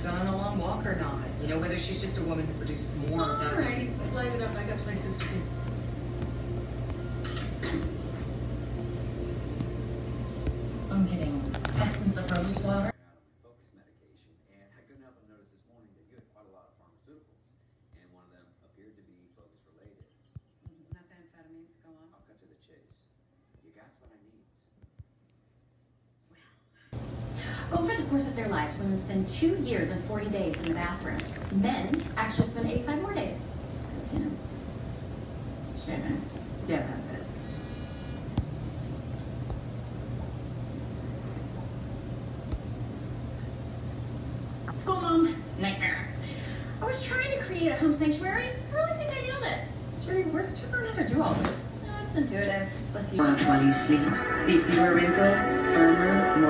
she's gone on a long walk or not. You know, whether she's just a woman who produces more of that. All right, let's light it up. I got places to be. I'm getting essence of rose water. and I couldn't help but notice this morning that you had quite a lot of pharmaceuticals, and one of them appeared to be focus related. Methamphetamines, mm, go on. I'll cut to the chase. You got what I needs. Over the course of their lives, women spend two years and 40 days in the bathroom. Men actually spend 85 more days. That's, you know, sure. Yeah, that's it. School mom, nightmare. I was trying to create a home sanctuary. I really think I nailed it. Jerry, where did you learn how to do all this? It's intuitive. Plus you. While you sleep, see fewer wrinkles, firmer, more radiant, younger.